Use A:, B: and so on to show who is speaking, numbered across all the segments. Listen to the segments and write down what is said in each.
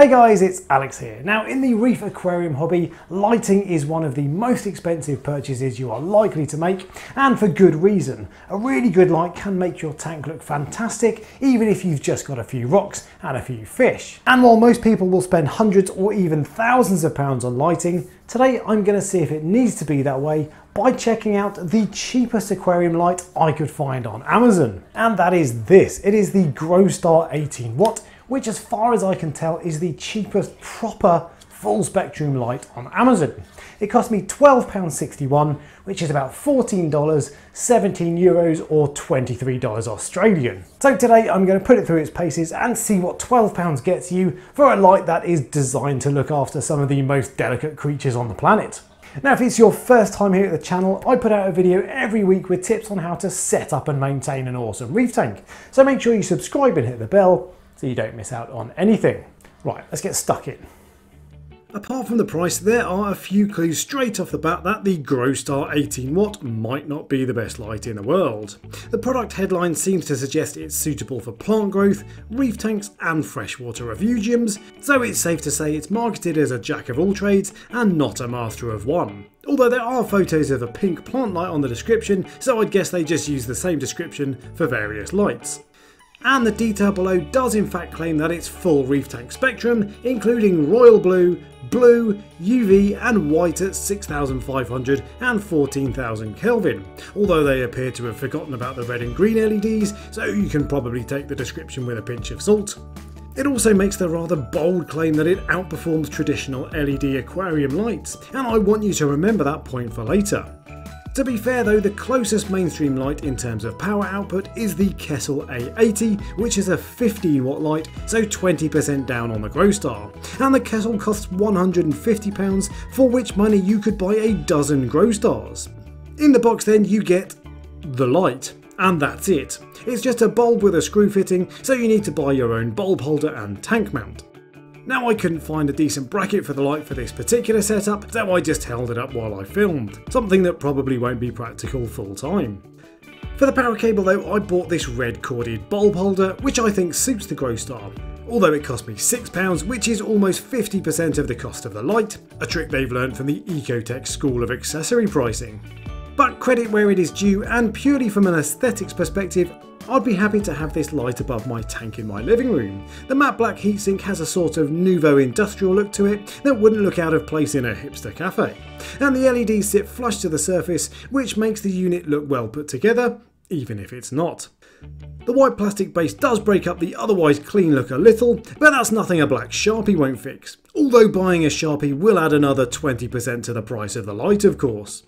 A: Hey guys, it's Alex here. Now in the reef aquarium hobby, lighting is one of the most expensive purchases you are likely to make and for good reason. A really good light can make your tank look fantastic even if you've just got a few rocks and a few fish. And while most people will spend hundreds or even thousands of pounds on lighting, today I'm going to see if it needs to be that way by checking out the cheapest aquarium light I could find on Amazon. And that is this. It is the GrowStar 18 watt which as far as I can tell is the cheapest proper full spectrum light on Amazon. It cost me £12.61, which is about $14, 17 euros or $23 Australian. So today I'm going to put it through its paces and see what £12 gets you for a light that is designed to look after some of the most delicate creatures on the planet. Now if it's your first time here at the channel, I put out a video every week with tips on how to set up and maintain an awesome reef tank. So make sure you subscribe and hit the bell so you don't miss out on anything. Right, let's get stuck in. Apart from the price, there are a few clues straight off the bat that the GrowStar 18 watt might not be the best light in the world. The product headline seems to suggest it's suitable for plant growth, reef tanks and freshwater refugiums, so it's safe to say it's marketed as a jack of all trades and not a master of one. Although there are photos of a pink plant light on the description, so I'd guess they just use the same description for various lights and the detail below does in fact claim that it's full reef tank spectrum, including royal blue, blue, UV and white at 6500 and 14000 Kelvin, although they appear to have forgotten about the red and green LEDs, so you can probably take the description with a pinch of salt. It also makes the rather bold claim that it outperforms traditional LED aquarium lights, and I want you to remember that point for later. To be fair though, the closest mainstream light in terms of power output is the Kessil A80, which is a 15 watt light, so 20% down on the GrowStar. And the Kessel costs £150, for which money you could buy a dozen GrowStars. In the box then you get the light, and that's it. It's just a bulb with a screw fitting, so you need to buy your own bulb holder and tank mount. Now I couldn't find a decent bracket for the light for this particular setup, so I just held it up while I filmed, something that probably won't be practical full time. For the power cable though, I bought this red corded bulb holder, which I think suits the GrowStar. Although it cost me £6, which is almost 50% of the cost of the light, a trick they've learned from the Ecotech School of Accessory Pricing. But credit where it is due, and purely from an aesthetics perspective, I'd be happy to have this light above my tank in my living room. The matte black heatsink has a sort of nouveau industrial look to it that wouldn't look out of place in a hipster cafe. And the LEDs sit flush to the surface, which makes the unit look well put together, even if it's not. The white plastic base does break up the otherwise clean look a little, but that's nothing a black Sharpie won't fix. Although buying a Sharpie will add another 20% to the price of the light of course.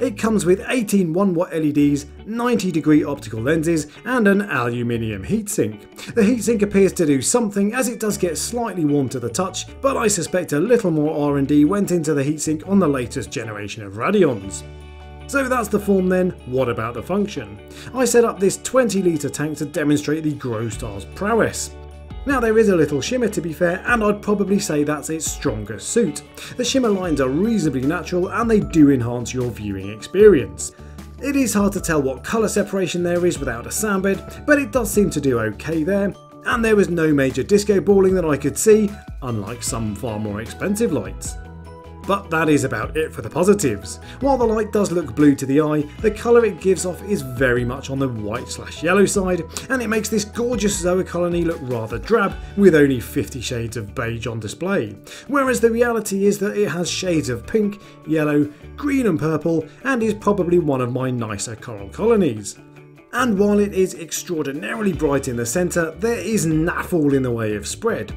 A: It comes with 18 1W LEDs, 90 degree optical lenses and an aluminium heatsink. The heatsink appears to do something as it does get slightly warm to the touch, but I suspect a little more R&D went into the heatsink on the latest generation of Radions. So that's the form then, what about the function? I set up this 20 litre tank to demonstrate the GrowStar's prowess. Now there is a little shimmer to be fair and I'd probably say that's its stronger suit. The shimmer lines are reasonably natural and they do enhance your viewing experience. It is hard to tell what colour separation there is without a sand bed, but it does seem to do okay there, and there was no major disco balling that I could see, unlike some far more expensive lights. But that is about it for the positives. While the light does look blue to the eye, the colour it gives off is very much on the white slash yellow side, and it makes this gorgeous Zoa colony look rather drab, with only 50 shades of beige on display. Whereas the reality is that it has shades of pink, yellow, green and purple, and is probably one of my nicer coral colonies. And while it is extraordinarily bright in the centre, there is naff all in the way of spread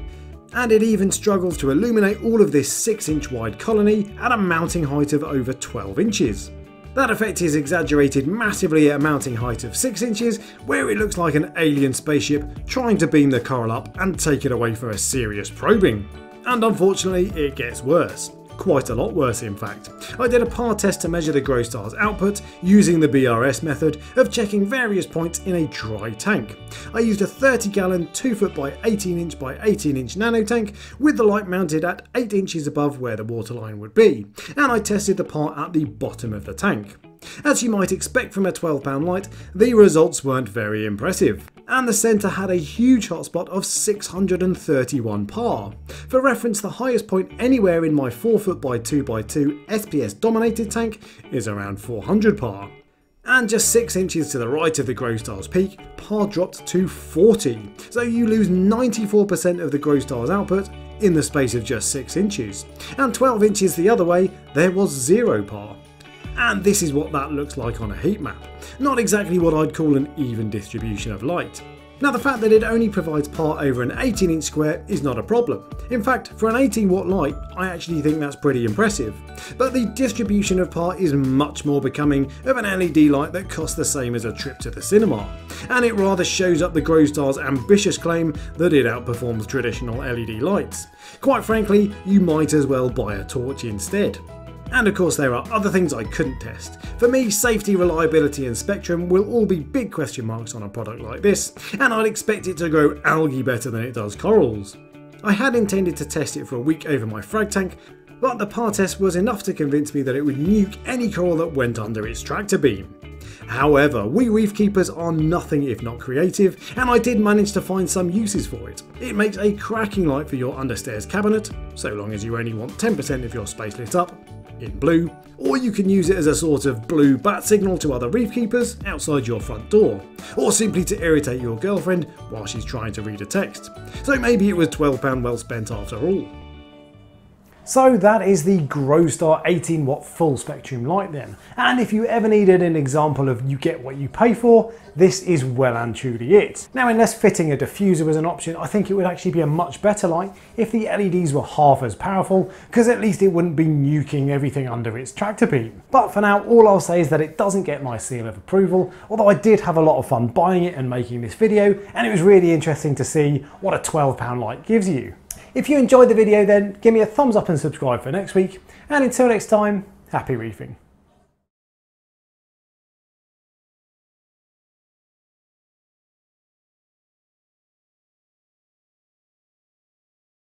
A: and it even struggles to illuminate all of this 6 inch wide colony at a mounting height of over 12 inches. That effect is exaggerated massively at a mounting height of 6 inches, where it looks like an alien spaceship trying to beam the coral up and take it away for a serious probing. And unfortunately, it gets worse quite a lot worse in fact. I did a par test to measure the GrowStar's output using the BRS method of checking various points in a dry tank. I used a 30 gallon 2 foot by 18 inch by 18 inch nano tank with the light mounted at 8 inches above where the waterline would be, and I tested the par at the bottom of the tank. As you might expect from a 12 pound light, the results weren't very impressive, and the centre had a huge hotspot of 631 par. For reference, the highest point anywhere in my 4 by 2 by 2 SPS dominated tank is around 400 par. And just 6 inches to the right of the Growstars peak, par dropped to 40, so you lose 94% of the Growstars output in the space of just 6 inches. And 12 inches the other way, there was 0 par. And this is what that looks like on a heat map. Not exactly what I'd call an even distribution of light. Now the fact that it only provides par over an 18 inch square is not a problem. In fact, for an 18 watt light, I actually think that's pretty impressive. But the distribution of par is much more becoming of an LED light that costs the same as a trip to the cinema. And it rather shows up the Growstar's ambitious claim that it outperforms traditional LED lights. Quite frankly, you might as well buy a torch instead. And of course there are other things I couldn't test. For me, safety, reliability and spectrum will all be big question marks on a product like this, and I'd expect it to grow algae better than it does corals. I had intended to test it for a week over my frag tank, but the par test was enough to convince me that it would nuke any coral that went under its tractor beam. However, we reef keepers are nothing if not creative, and I did manage to find some uses for it. It makes a cracking light for your understairs cabinet, so long as you only want 10% of your space lit up, in blue, or you can use it as a sort of blue bat signal to other reef keepers outside your front door, or simply to irritate your girlfriend while she's trying to read a text. So maybe it was £12 well spent after all. So that is the Growstar 18 watt full spectrum light then. And if you ever needed an example of you get what you pay for, this is well and truly it. Now unless fitting a diffuser was an option, I think it would actually be a much better light if the LEDs were half as powerful, because at least it wouldn't be nuking everything under its tractor beam. But for now, all I'll say is that it doesn't get my seal of approval, although I did have a lot of fun buying it and making this video, and it was really interesting to see what a £12 light gives you. If you enjoyed the video then give me a thumbs up and subscribe for next week and until next time, happy reefing.